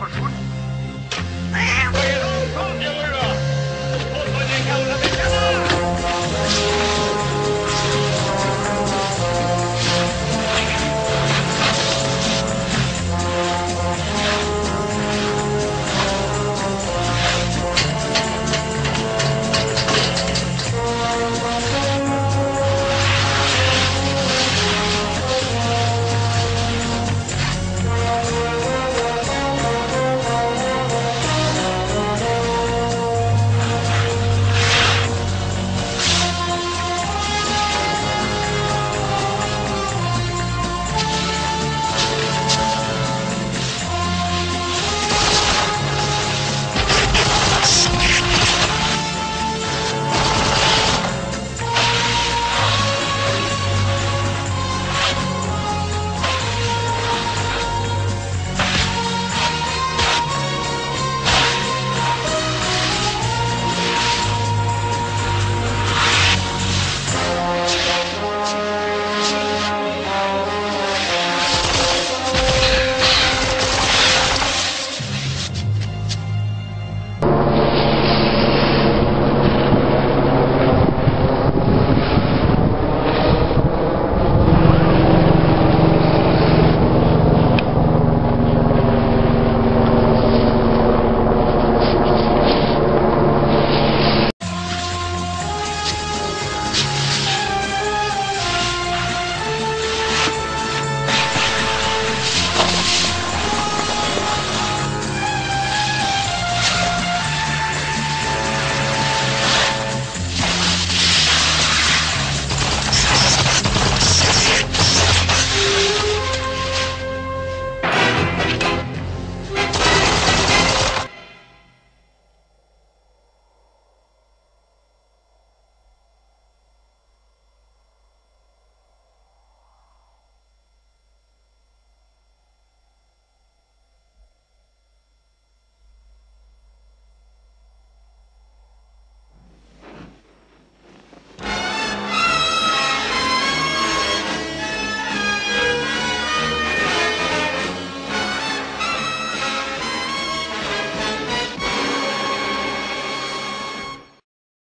Well,